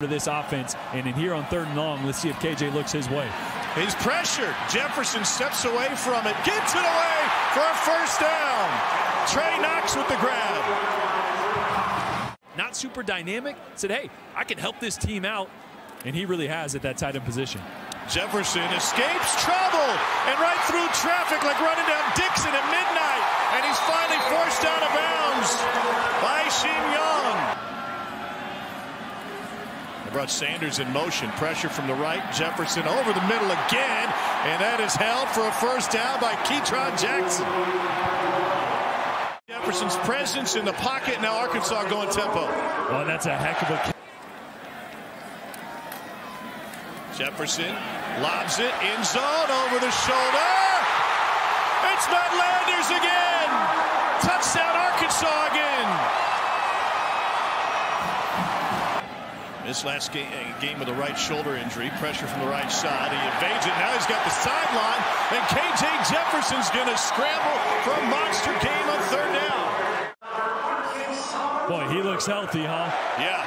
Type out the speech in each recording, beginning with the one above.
to this offense. And in here on third and long, let's see if KJ looks his way. He's pressured. Jefferson steps away from it, gets it away for a first down. Trey Knox with the grab. Not super dynamic. Said, hey, I can help this team out. And he really has at that tight end position. Jefferson escapes trouble and right through traffic like running down Dickson at midnight. And he's finally forced out of bounds by Shin Young. They brought Sanders in motion. Pressure from the right. Jefferson over the middle again. And that is held for a first down by Ketron Jackson. Jefferson's presence in the pocket. Now Arkansas going tempo. Well, that's a heck of a. Jefferson lobs it in zone over the shoulder. It's Matt Landers again. Touchdown Arkansas again. This last game, uh, game with a right shoulder injury, pressure from the right side. He evades it. Now he's got the sideline, and KJ Jefferson's going to scramble for a monster game on third down. Boy, he looks healthy, huh? Yeah.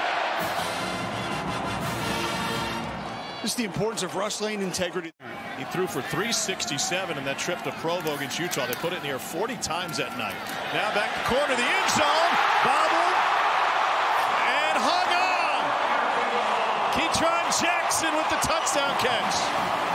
This is the importance of rush lane integrity. He threw for 367 in that trip to Provo against Utah. They put it near 40 times that night. Now back to corner, the end zone. Bobble and hung on. Ketron Jackson with the touchdown catch.